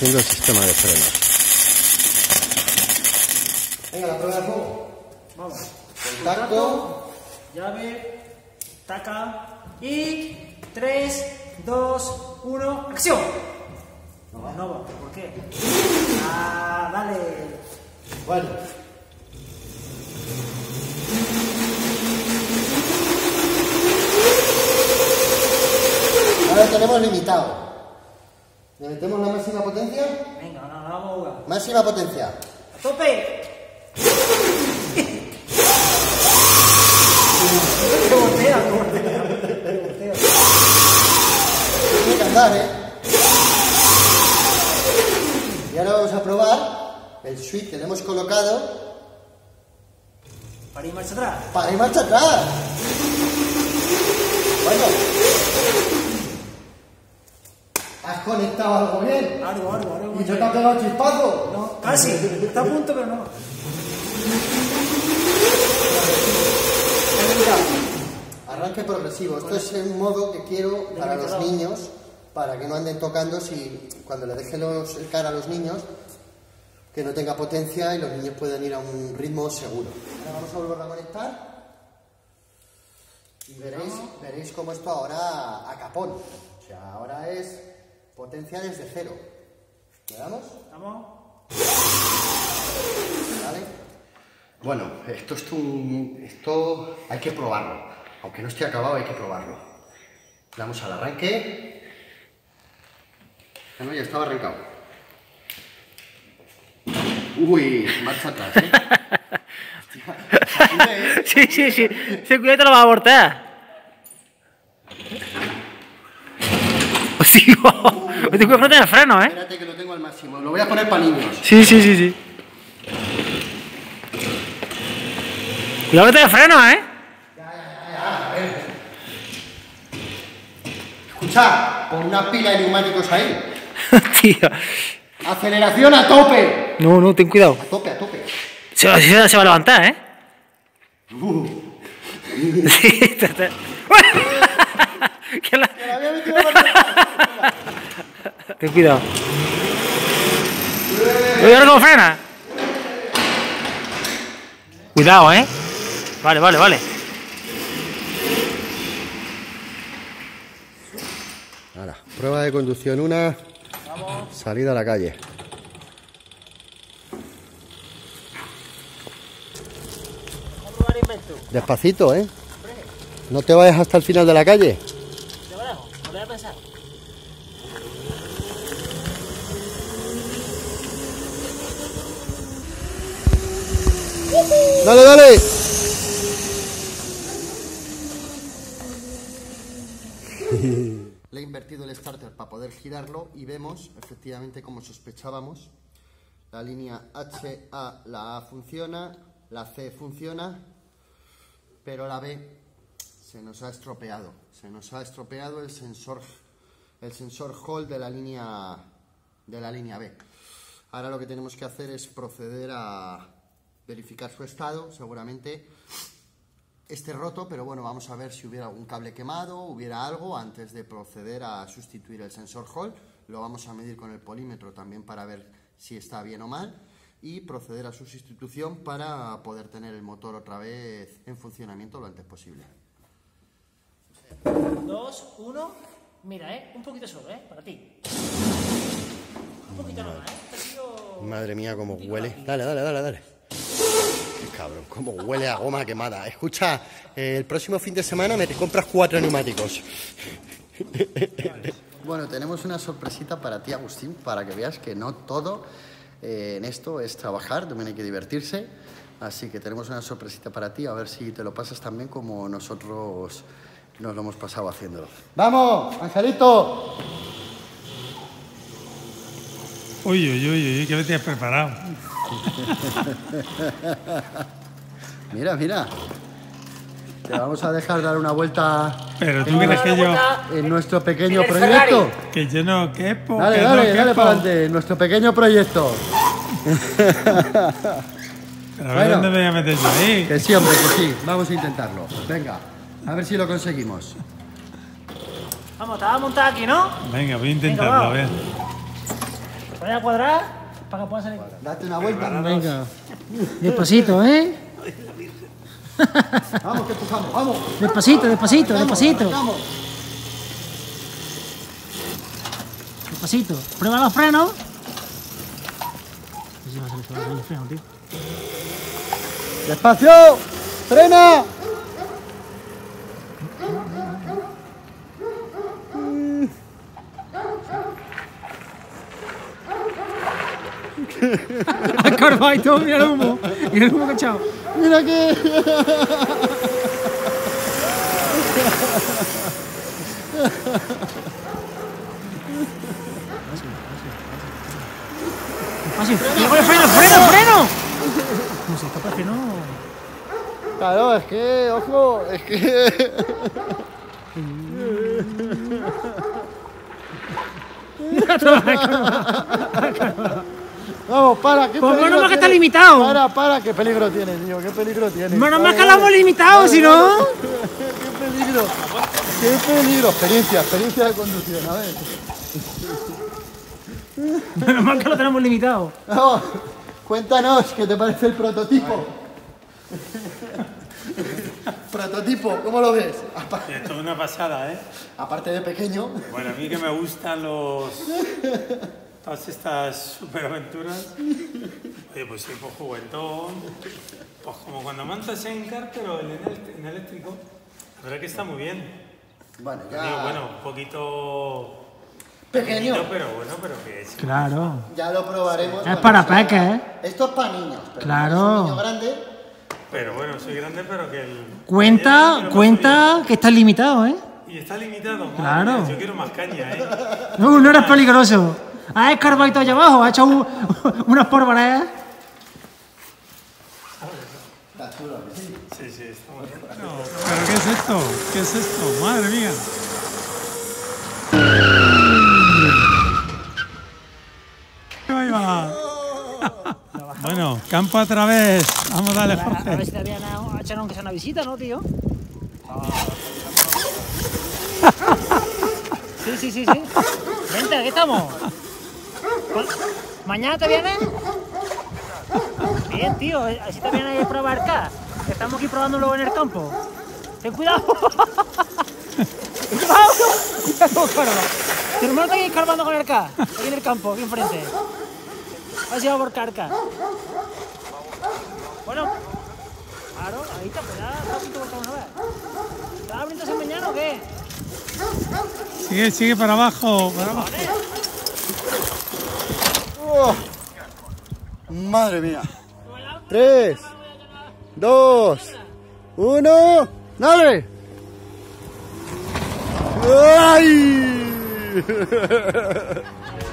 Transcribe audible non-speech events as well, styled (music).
haciendo el sistema de frenos. Venga, la prueba de fuego. Vamos. Contacto. Llave. Taca. Y 3, 2, 1. ¡Acción! No va. No va. ¿Por qué? Ah, dale. Bueno. Ahora tenemos limitado. ¿Le metemos la máxima potencia? Venga, no, no, vamos a jugar. Máxima potencia. ¡A tope! ¡Qué voltea, qué voltea! qué voltea. Tiene que andar, ¿eh? Y ahora vamos a probar el switch que le hemos colocado Para ir marcha atrás. para ir marcha atrás. Bueno. ¿Has conectado algo bien? Algo, algo, algo. ¿Y yo te ha pegado chispazo? No, casi. Está a punto, pero no. Arranque progresivo. Esto es un modo que quiero para los niños, para que no anden tocando si cuando le deje los, el cara a los niños, que no tenga potencia y los niños puedan ir a un ritmo seguro. Ahora vamos a volver a conectar y veréis, veréis cómo esto ahora a capón. O sea, ahora es potencia desde cero. ¿Le damos? Vamos. ¿Vale? Bueno, esto es un, esto hay que probarlo. Aunque no esté acabado, hay que probarlo. Damos al arranque. Ah, no, ya estaba arrancado. Uy, marcha atrás, ¿eh? (laughs) Sí, sí, sí. Se cuida te lo va a abortar. Hostia, (laughs) te cuida no tener freno, ¿eh? Espérate que lo tengo al máximo. Lo voy a poner para niños. Sí, sí, sí, sí. Cuidado que te freno, ¿eh? Escucha, pon una pila de neumáticos ahí. (laughs) Tío. Aceleración a tope. No, no, ten cuidado. A tope, a tope. Se va, se va- se va a levantar, ¿eh? Uh, (laughs) Sí, te- (laughs) te- Que la- había metido atrás. Ten cuidado. Ahora cómo frena. Cuidado, ¿eh? Vale, vale, vale. Ahora, prueba de conducción una, salida a la calle. Despacito, ¿eh? No te vayas hasta el final de la calle. ¿Te lo dejo? No voy a pensar. Dale, dale. Le he invertido el starter para poder girarlo y vemos, efectivamente, como sospechábamos, la línea HA, la A funciona, la C funciona, pero la B se nos ha estropeado. Se nos ha estropeado el sensor, el sensor Hall de la línea de la línea B. Ahora lo que tenemos que hacer es proceder a verificar su estado. Seguramente esté roto, pero bueno, vamos a ver si hubiera algún cable quemado, hubiera algo antes de proceder a sustituir el sensor Hall. Lo vamos a medir con el polímetro también para ver si está bien o mal y proceder a su sustitución para poder tener el motor otra vez en funcionamiento lo antes posible. Dos, uno. Mira, ¿eh? Un poquito solo, ¿eh? Para ti. Un poquito nomás, ¿eh? Te pido- Madre mía, cómo huele. Dale, dale, dale, dale. Cabrón, cómo huele a goma quemada. Escucha, eh, el próximo fin de semana me te compras cuatro neumáticos. Bueno, tenemos una sorpresita para ti, Agustín, para que veas que no todo eh, en esto es trabajar, también hay que divertirse. Así que tenemos una sorpresita para ti, a ver si te lo pasas también como nosotros nos lo hemos pasado haciéndolo. ¡Vamos, Angelito! Uy, uy, uy, uy, ¿qué me tienes preparado? (laughs) Mira, mira. Te vamos a dejar dar una vuelta Pero tú crees que yo, en nuestro pequeño proyecto. Ferrari. que yo no quepo, Dale, que dale, no dale para adelante, en nuestro pequeño proyecto. Pero (laughs) a ver Bueno. dónde me voy a meter yo ahí. Que sí, hombre, que sí. Vamos a intentarlo. Venga, a ver si lo conseguimos. Vamos, te vas a montar aquí, ¿no? Venga, voy a intentarlo, a ver. Voy a cuadrar para que pueda salir. Date una vuelta. Venga. (laughs) Despacito, ¿eh? (laughs) Vamos, que empujamos, vamos. Despacito, despacito, despacito. Despacito. Prueba los frenos. Sí, va a salir, se va a salir el freno, tío. Despacio. Frena. ¡Ha carvado mira el humo! Mira el humo echado. Mira que. Despacito. ¡Mira con el freno, freno, freno! No se escapa el freno. Claro, es que, ojo, es que. (laughs) Vamos, para, qué Pues peligro menos mal que está limitado. Para, para, qué peligro tiene, tío, qué peligro tiene. Menos mal Vale, que lo hemos limitado, Vale, si no. (laughs) qué peligro, qué peligro. Experiencia, experiencia de conducción, a ver. Menos mal que lo tenemos limitado. Vamos, cuéntanos, ¿qué te parece el prototipo? prototipo, ¿cómo lo ves? Apa- Esto es una pasada, ¿eh? Aparte de pequeño, Bueno, a mí que me gustan los... Todas estas superaventuras. Oye, pues sí, pues juguetón. Pues como cuando montas en car, pero en, el- en eléctrico. La verdad que está muy bien. bueno, Digo, ya, bueno, un poquito... pequeño, pequeñito, pero bueno, pero que es... Claro. ya lo probaremos. Es para peques, ¿eh? Esto es para niños, pero Claro. es un niño grande, Pero bueno, soy grande, pero que el... Cuenta, cuenta que está limitado, ¿eh? Y está limitado. Claro. Yo quiero más caña, ¿eh? No, no eres peligroso. Ha escarbado allá abajo, ha hecho un- (laughs) unas porvareas. está chulo, ¿sí? Sí, está muy bien. ¿Pero qué es esto? ¿Qué es esto? Madre mía. Ahí va. (laughs) Bueno, campo a través. Vamos a darle A Jorge. ver si te a echar aunque sea una visita, ¿no, tío? (laughs) Sí, sí, sí, sí. Vente, aquí estamos. ¿Cuál- ¿Mañana te vienes? Bien, tío, así te vienes a probar acá. Que estamos aquí probándolo en el campo. Ten cuidado. (laughs) Carga. Tu hermano está aquí escarbando con el K. Aquí en el campo, aquí enfrente. A ver si va por carca. Bueno, claro, ahí está, pues ya está a punto de volcar una vez. ¿Te vas a abrir entonces mañana o qué? Sigue, sigue para abajo. Para abajo. Oh, madre mía. Tres, dos, uno, ¡dale! ¡Ay! (laughs)